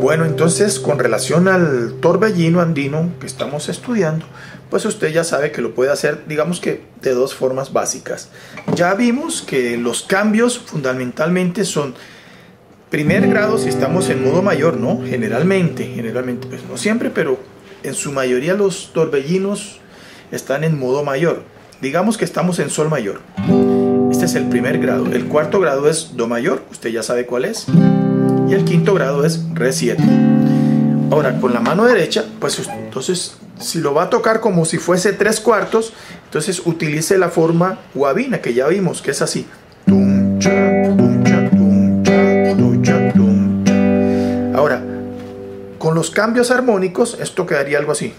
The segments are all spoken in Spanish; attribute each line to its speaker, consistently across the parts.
Speaker 1: Bueno, entonces con relación al torbellino andino que estamos estudiando, pues usted ya sabe que lo puede hacer, digamos que de dos formas básicas. Ya vimos que los cambios fundamentalmente son primer grado si estamos en modo mayor, ¿no? Generalmente, generalmente, pues no siempre, pero en su mayoría los torbellinos están en modo mayor. Digamos que estamos en sol mayor. Este es el primer grado. El cuarto grado es do mayor, usted ya sabe cuál es. Y el quinto grado es re 7. Ahora, con la mano derecha, pues entonces si lo va a tocar como si fuese tres cuartos, entonces utilice la forma guabina que ya vimos, que es así. Ahora, con los cambios armónicos, esto quedaría algo así.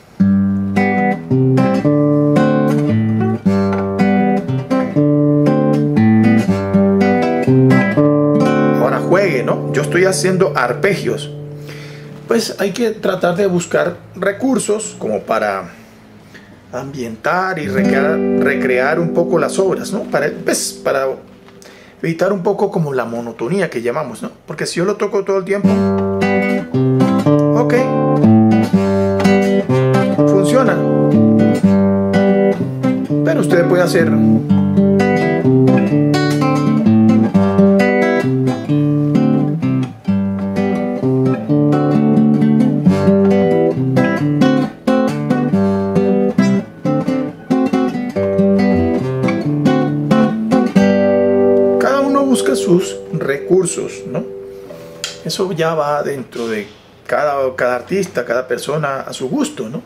Speaker 1: Estoy haciendo arpegios. Pues hay que tratar de buscar recursos como para ambientar y recrear, recrear un poco las obras, ¿no? Para, pues, para evitar un poco como la monotonía que llamamos, ¿no? Porque si yo lo toco todo el tiempo, ok, funciona. Pero usted puede hacer Eso ya va dentro de cada, cada artista, cada persona a su gusto, ¿no?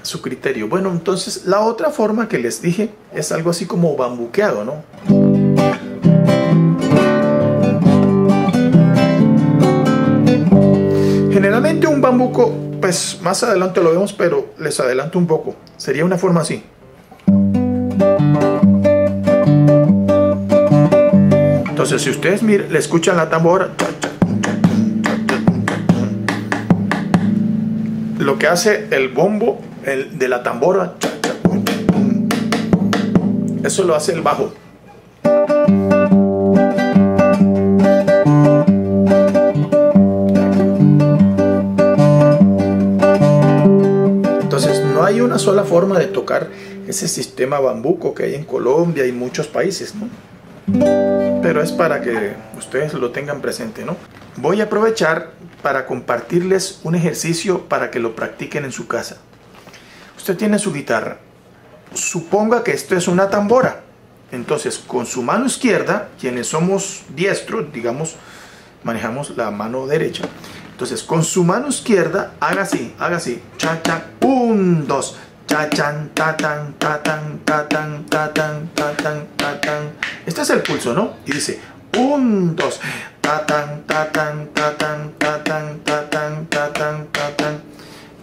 Speaker 1: A su criterio. Bueno, entonces la otra forma que les dije es algo así como bambuqueado, ¿no? Generalmente un bambuco, pues más adelante lo vemos, pero les adelanto un poco. Sería una forma así. Entonces, si ustedes le escuchan la tambora, lo que hace el bombo el, de la tambora, eso lo hace el bajo. Entonces, no hay una sola forma de tocar ese sistema bambuco que hay en Colombia y muchos países. Pero es para que ustedes lo tengan presente, ¿no? Voy a aprovechar para compartirles un ejercicio para que lo practiquen en su casa. Usted tiene su guitarra. Suponga que esto es una tambora. Entonces, con su mano izquierda, quienes somos diestros, digamos, manejamos la mano derecha. Entonces, con su mano izquierda, haga así, haga así. Cha, cha, un, dos, cha, chan, ta, tan, ta, tan, ta, tan, ta, tan, ta, tan, ta, tan. Este es el pulso, ¿no? Y dice, un, dos.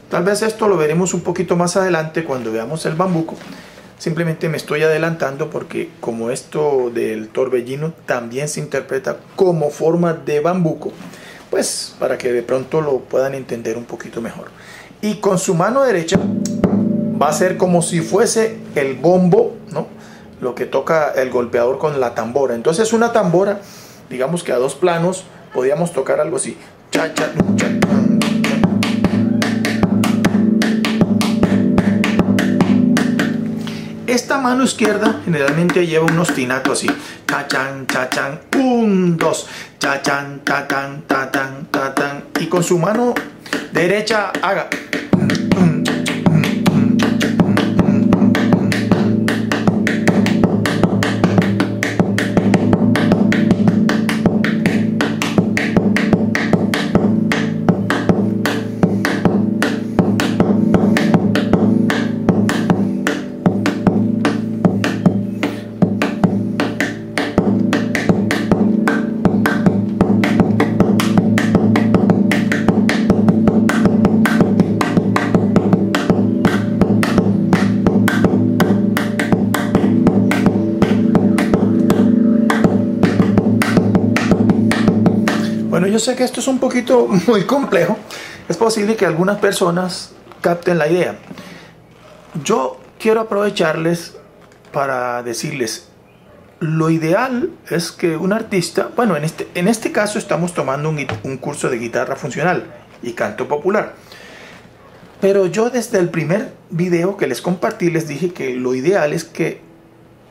Speaker 1: Tal vez esto lo veremos un poquito más adelante cuando veamos el bambuco. Simplemente me estoy adelantando porque como esto del torbellino también se interpreta como forma de bambuco, pues para que de pronto lo puedan entender un poquito mejor. Y con su mano derecha va a ser como si fuese el bombo, ¿no? Lo que toca el golpeador con la tambora. Entonces una tambora, digamos que a dos planos, podíamos tocar algo así. Esta mano izquierda generalmente lleva un ostinato así. Chachan, chachan, un, dos. Chachan, tatan, tatan, tatan. Y con su mano derecha haga. Yo sé que esto es un poquito muy complejo. Es posible que algunas personas capten la idea. Yo quiero aprovecharles para decirles, lo ideal es que un artista, bueno, en este, en este caso estamos tomando un, un curso de guitarra funcional y canto popular. Pero yo desde el primer video que les compartí les dije que lo ideal es que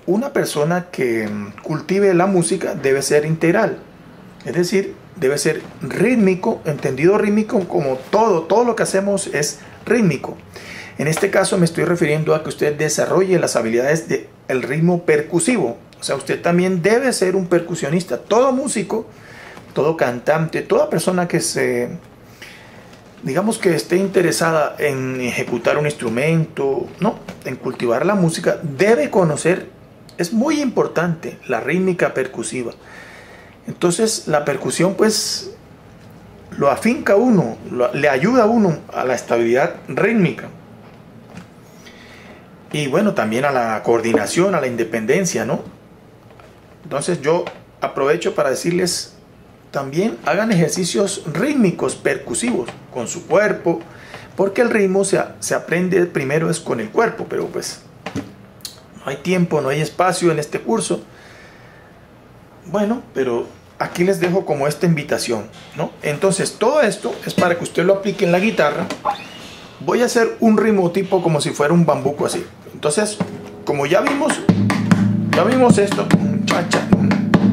Speaker 1: una persona que cultive la música debe ser integral. Es decir, debe ser rítmico, entendido rítmico como todo, todo lo que hacemos es rítmico. En este caso me estoy refiriendo a que usted desarrolle las habilidades del ritmo percusivo. O sea, usted también debe ser un percusionista. Todo músico, todo cantante, toda persona que se, digamos que esté interesada en ejecutar un instrumento, no, en cultivar la música, debe conocer, es muy importante, la rítmica percusiva. Entonces la percusión pues lo afinca uno, le ayuda a uno a la estabilidad rítmica. Y bueno, también a la coordinación, a la independencia, ¿no? Entonces yo aprovecho para decirles también hagan ejercicios rítmicos, percusivos, con su cuerpo, porque el ritmo se, se aprende primero es con el cuerpo, pero pues no hay tiempo, no hay espacio en este curso. Bueno, pero aquí les dejo como esta invitación, ¿no? Entonces, todo esto es para que usted lo aplique en la guitarra. Voy a hacer un ritmo tipo como si fuera un bambuco así. Entonces, como ya vimos, ya vimos esto,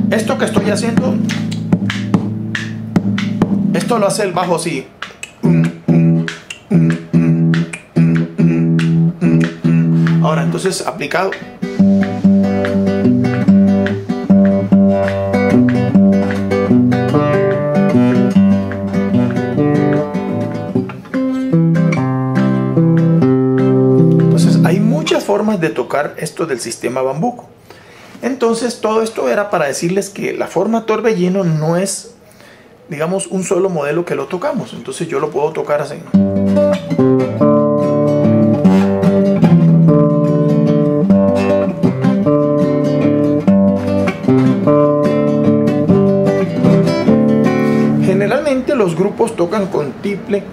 Speaker 1: esto que estoy haciendo, esto lo hace el bajo así. Ahora, entonces, aplicado. Formas de tocar esto del sistema bambuco. Entonces todo esto era para decirles que la forma torbellino no es, digamos, un solo modelo que lo tocamos. Entonces yo lo puedo tocar así. Generalmente los grupos tocan con tiple,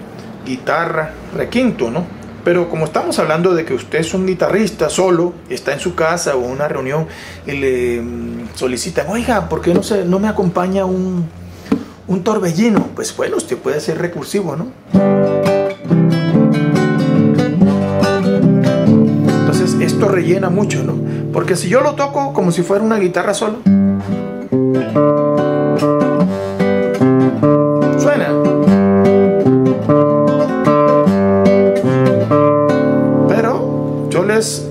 Speaker 1: guitarra, requinto, ¿no? Pero como estamos hablando de que usted es un guitarrista solo, está en su casa o en una reunión y le mm, solicitan, oiga, ¿por qué no, se, no me acompaña un, un torbellino? Pues bueno, usted puede ser recursivo, ¿no? Entonces esto rellena mucho, ¿no? Porque si yo lo toco como si fuera una guitarra solo,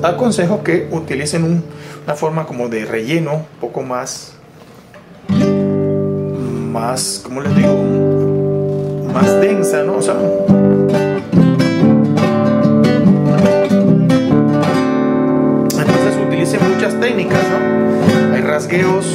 Speaker 1: aconsejo que utilicen una forma como de relleno, un poco más, más, como les digo? Más densa, ¿no? O sea, entonces utilicen muchas técnicas, ¿no? Hay rasgueos,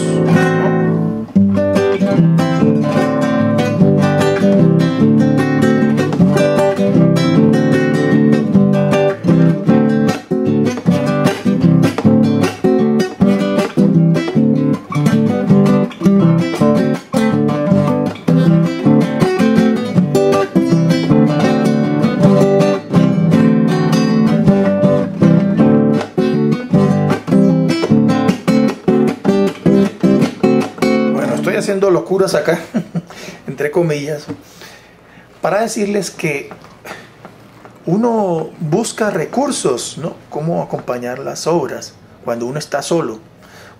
Speaker 1: acá, entre comillas, para decirles que uno busca recursos, ¿no? Cómo acompañar las obras cuando uno está solo.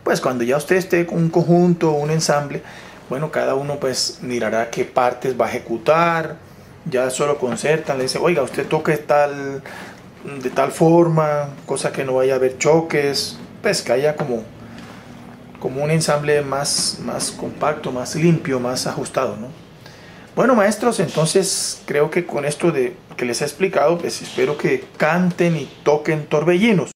Speaker 1: Pues cuando ya usted esté con un conjunto, un ensamble, bueno, cada uno pues mirará qué partes va a ejecutar, ya solo concertan, le dice, oiga, usted toque tal, de tal forma, cosa que no vaya a haber choques, pues que haya como como un ensamble más, más compacto, más limpio, más ajustado. ¿no? Bueno, maestros, entonces creo que con esto de que les he explicado, pues espero que canten y toquen torbellinos.